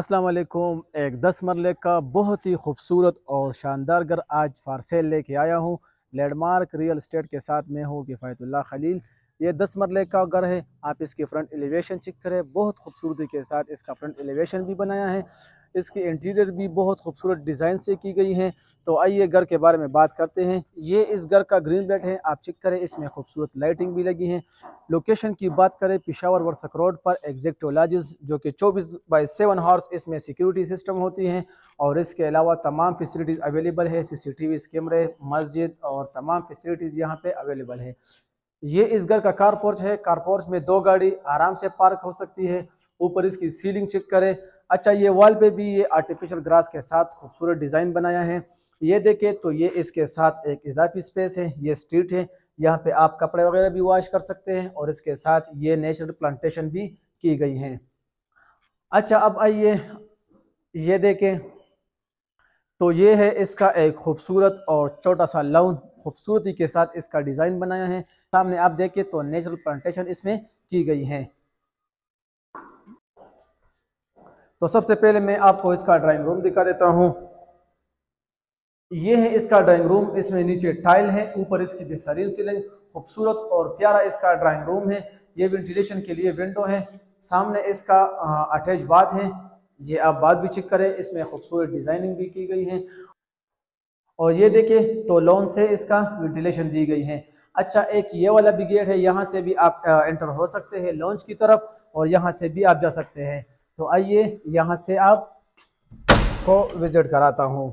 अस्सलाम वालेकुम एक दस मरले का बहुत ही खूबसूरत और शानदार घर आज फारसेल लेके आया हूँ। लैंडमार्क रियल इस्टेट के साथ मैं हूँ किफ़ायतुल्ला खलील। ये दस मरले का घर है। आप इसके फ्रंट एलिवेशन चेक करें। बहुत खूबसूरती के साथ इसका फ्रंट एलिवेशन भी बनाया है। इसकी इंटीरियर भी बहुत खूबसूरत डिज़ाइन से की गई हैं। तो आइए घर के बारे में बात करते हैं। ये इस घर का ग्रीन बेल्ट है, आप चेक करें, इसमें खूबसूरत लाइटिंग भी लगी है। लोकेशन की बात करें, पिशावर वर्सक रोड पर एग्जैक्ट लॉजेस जो कि 24 बाई सेवन हॉर्स इसमें सिक्योरिटी सिस्टम होती हैं। और इसके अलावा तमाम फैसिलिटीज़ अवेलेबल है सी सी कैमरे मस्जिद और तमाम फैसिलिटीज़ यहाँ पे अवेलेबल है। ये इस घर का कार पोर्च है। कार पोर्च में दो गाड़ी आराम से पार्क हो सकती है। ऊपर इसकी सीलिंग चेक करें। अच्छा ये वॉल पे भी ये आर्टिफिशियल ग्रास के साथ खूबसूरत डिज़ाइन बनाया है। ये देखें तो ये इसके साथ एक इजाफी स्पेस है, ये स्ट्रीट है। यहाँ पे आप कपड़े वगैरह भी वॉश कर सकते हैं और इसके साथ ये नेचुरल प्लांटेशन भी की गई है। अच्छा अब आइए, ये देखें तो ये है इसका एक खूबसूरत और छोटा सा लाउन खूबसूरती के साथ इसका डिज़ाइन बनाया है। सामने आप देखें तो नेचुरल प्लांटेशन इसमें की गई है। तो सबसे पहले मैं आपको इसका ड्राइंग रूम दिखा देता हूँ। ये है इसका ड्राइंग रूम इसमें नीचे टाइल है, ऊपर इसकी बेहतरीन सीलिंग खूबसूरत और प्यारा इसका ड्राइंग रूम है। ये वेंटिलेशन के लिए विंडो है, सामने इसका अटैच बाथ है। ये आप बात भी चेक करें, इसमें खूबसूरत डिज़ाइनिंग भी की गई है। और ये देखिए तो लोन से इसका वेंटिलेशन दी गई है। अच्छा एक ये वाला भी गेट है, यहाँ से भी आप एंटर हो सकते हैं लॉन्च की तरफ़ और यहाँ से भी आप जा सकते हैं। तो आइए यहाँ से आप को विज़िट कराता हूँ।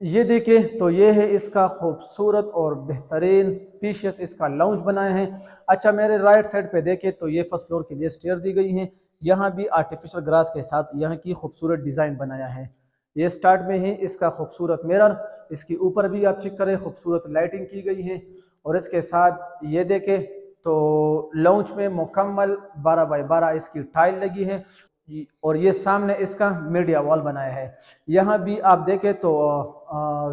ये देखिए तो ये है इसका खूबसूरत और बेहतरीन स्पीशियस इसका लाउंज बनाया है। अच्छा मेरे राइट साइड पे देखे तो ये फ़र्स्ट फ्लोर के लिए स्टेयर दी गई है। यहाँ भी आर्टिफिशियल ग्रास के साथ यहाँ की खूबसूरत डिज़ाइन बनाया है। ये स्टार्ट में ही इसका खूबसूरत मिरर इसके ऊपर भी आप चेक करें, खूबसूरत लाइटिंग की गई है। और इसके साथ ये देखें तो लॉन्च में मुकम्मल 12 बाई 12 इसकी टाइल लगी है और ये सामने इसका मीडिया वॉल बनाया है। यहाँ भी आप देखें तो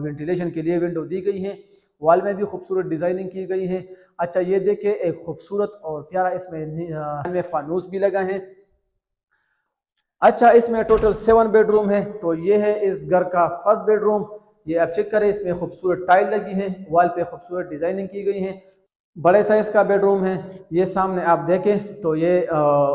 वेंटिलेशन के लिए विंडो दी गई है। वॉल में भी खूबसूरत डिज़ाइनिंग की गई है। अच्छा ये देखें एक खूबसूरत और प्यारा इसमें फानूस भी लगा है। अच्छा इसमें टोटल सेवन बेडरूम है। तो ये है इस घर का फ़र्स्ट बेडरूम। ये आप चेक करें, इसमें खूबसूरत टाइल लगी है। वॉल पे खूबसूरत डिज़ाइनिंग की गई है। बड़े साइज़ का बेडरूम है, ये सामने आप देखें तो ये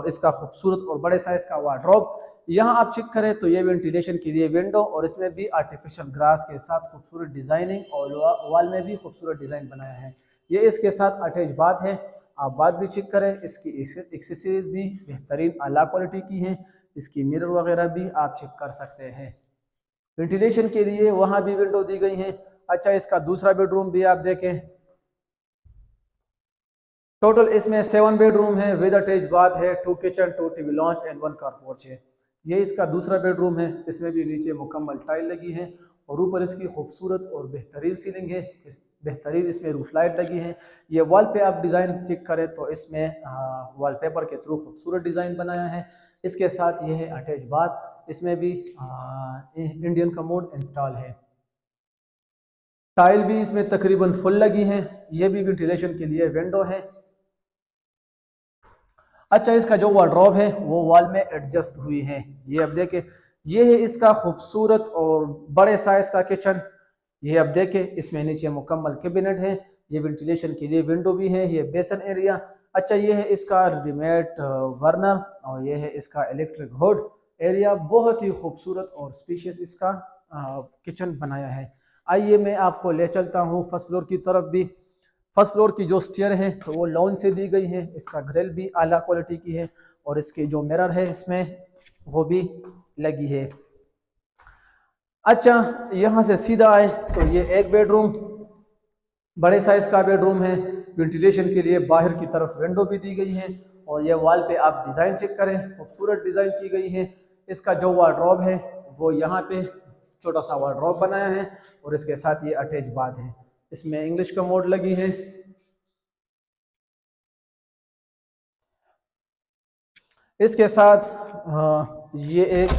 इसका खूबसूरत और बड़े साइज़ का वार्ड्रॉप यहाँ आप चेक करें तो ये वेंटिलेशन के लिए विंडो और इसमें भी आर्टिफिशियल ग्रास के साथ खूबसूरत डिज़ाइनिंग और वॉल में भी खूबसूरत डिज़ाइन बनाया है। ये इसके साथ अटैच बात है, आप बात भी चेक करें, इसकी एक्सेसरीज भी बेहतरीन आला क्वालिटी की हैं, इसकी मिरर वगैरह भी आप चेक कर सकते हैं। वेंटिलेशन के लिए वहाँ भी विंडो दी गई है। अच्छा इसका दूसरा बेडरूम भी आप देखें टोटल इसमें सेवन बेडरूम है विद अटैच बाथ है two kitchen two TV lounge and one car porch है। ये इसका दूसरा बेडरूम है इसमें भी नीचे मुकम्मल टाइल लगी है और ऊपर इसकी खूबसूरत और बेहतरीन सीलिंग है। इस बेहतरीन इसमें रूफ लाइट लगी है। ये वॉल पे आप डिज़ाइन चेक करें तो इसमें वॉलपेपर के थ्रू खूबसूरत डिज़ाइन बनाया है। इसके साथ ये है अटैच बाथ इसमें भी आ, इंडियन कमोड इंस्टॉल है। टाइल भी इसमें तकरीबन फुल लगी है। ये भी वेंटिलेशन के लिए विंडो है। अच्छा इसका जो वार्ड्रॉप है, वो वॉल में एडजस्ट हुई है। ये अब देखें, ये है इसका खूबसूरत और बड़े साइज़ का किचन ये अब देखें, इसमें नीचे मुकम्मल कैबिनेट है। ये वेंटिलेशन के लिए विंडो भी है, ये बेसन एरिया अच्छा ये है इसका रेडीमेड वर्नर और ये है इसका इलेक्ट्रिक हुड एरिया बहुत ही खूबसूरत और स्पीशियस इसका किचन बनाया है। आइए मैं आपको ले चलता हूँ फ़र्स्ट फ्लोर की तरफ़ भी। फ़र्स्ट फ्लोर की जो स्टेयर है तो वो लॉन से दी गई है। इसका ग्रिल भी आला क्वालिटी की है और इसके जो मिरर है, इसमें वो भी लगी है। अच्छा यहाँ से सीधा आए तो ये एक बेडरूम, बड़े साइज़ का बेडरूम है। वेंटिलेशन के लिए बाहर की तरफ़ विंडो भी दी गई है और ये वॉल पे आप डिज़ाइन चेक करें, खूबसूरत डिज़ाइन की गई है। इसका जो वार्ड्रॉप है, वो यहाँ पे छोटा सा वार्ड्रॉप बनाया है और इसके साथ ये अटैच बात है। इसमें इंग्लिश का मोड लगी है। इसके साथ हाँ, ये एक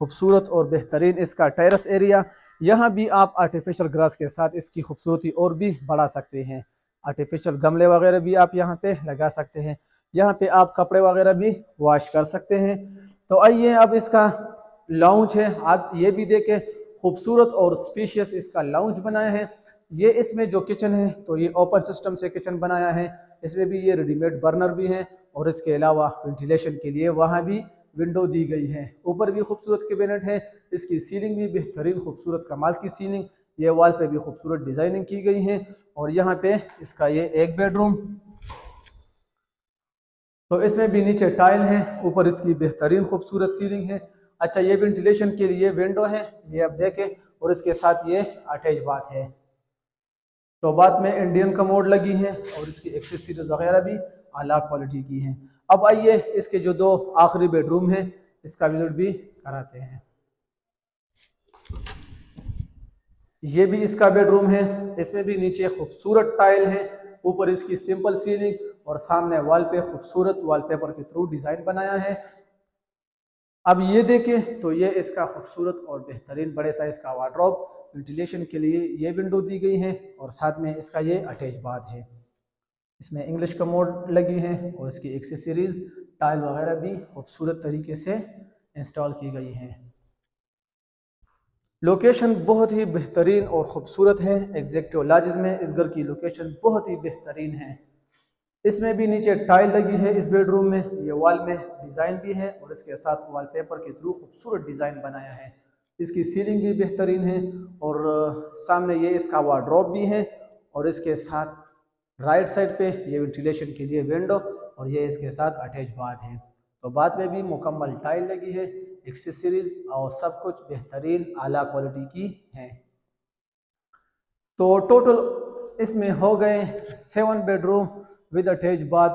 खूबसूरत और बेहतरीन इसका टेरेस एरिया यहाँ भी आप आर्टिफिशियल ग्रास के साथ इसकी खूबसूरती और भी बढ़ा सकते हैं। आर्टिफिशियल गमले वगैरह भी आप यहाँ पे लगा सकते हैं। यहाँ पे आप कपड़े वगैरह भी वॉश कर सकते हैं। तो आइए अब इसका लॉन्च है। आप ये भी देखें खूबसूरत और स्पेशियस इसका लाउंज बनाया है। ये इसमें जो किचन है तो ये ओपन सिस्टम से किचन बनाया है। इसमें भी ये रेडीमेड बर्नर भी है और इसके अलावा वेंटिलेशन के लिए वहाँ भी विंडो दी गई है। ऊपर भी खूबसूरत कैबिनेट है। इसकी सीलिंग भी बेहतरीन खूबसूरत कमाल की सीलिंग ये वॉल पे भी खूबसूरत डिज़ाइनिंग की गई है और यहाँ पे इसका ये एक बेडरूम तो इसमें भी नीचे टाइल है। ऊपर इसकी बेहतरीन खूबसूरत सीलिंग है। अच्छा ये वेंटिलेशन के लिए विंडो है, ये आप देखें, और इसके साथ ये अटैच बात है। तो बात में इंडियन कमोड लगी है, और इसकी एक्सेसरीज वगैरह भी अला क्वालिटी की हैं। अब आइए, इसके जो दो आखिरी बेडरूम है, इसका विज़िट भी कराते हैं। ये भी इसका बेडरूम है, इसमें भी नीचे खूबसूरत टाइल है, ऊपर इसकी सिंपल सीलिंग और सामने वॉल पे खूबसूरत वॉलपेपर के थ्रू डिज़ाइन बनाया है। अब ये देखें तो ये इसका खूबसूरत और बेहतरीन बड़े साइज़ का वार्ड्रॉप वेंटिलेशन के लिए ये विंडो दी गई है और साथ में इसका ये अटैच बाथ है। इसमें इंग्लिश का मोड लगी है और इसकी एक्सेसरीज टाइल वगैरह भी खूबसूरत तरीके से इंस्टॉल की गई हैं। लोकेशन बहुत ही बेहतरीन और ख़ूबसूरत है। एग्जेक्टिव लाजिज में इस घर की लोकेशन बहुत ही बेहतरीन है। इसमें भी नीचे टाइल लगी है इस बेडरूम में, ये वॉल में डिज़ाइन भी है और इसके साथ वॉलपेपर के थ्रू खूबसूरत डिज़ाइन बनाया है। इसकी सीलिंग भी बेहतरीन है और सामने ये इसका वार्ड्रॉप भी है और इसके साथ राइट साइड पे ये वेंटिलेशन के लिए विंडो और ये इसके साथ अटैच बाथ है। तो बाद में भी मुकम्मल टाइल लगी है एक्सेसरीज और सब कुछ बेहतरीन आला क्वालिटी की है। तो टोटल इसमें हो गए seven bedroom with attach bath,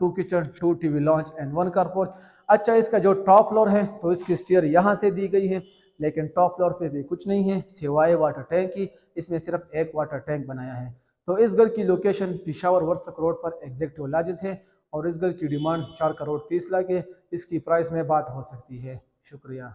two kitchen, two TV lounge and one car porch अच्छा इसका जो टॉप फ्लोर है तो इसकी स्टेयर यहाँ से दी गई है, लेकिन टॉप फ्लोर पे भी कुछ नहीं है, सिवाय वाटर टैंक की, इसमें सिर्फ़ एक वाटर टैंक बनाया है। तो इस घर की लोकेशन पिशावर वर्सक रोड पर एग्जैक्टिव लाजिस है, और इस घर की डिमांड चार करोड़ तीस लाख है, इसकी प्राइस में बात हो सकती है। शुक्रिया।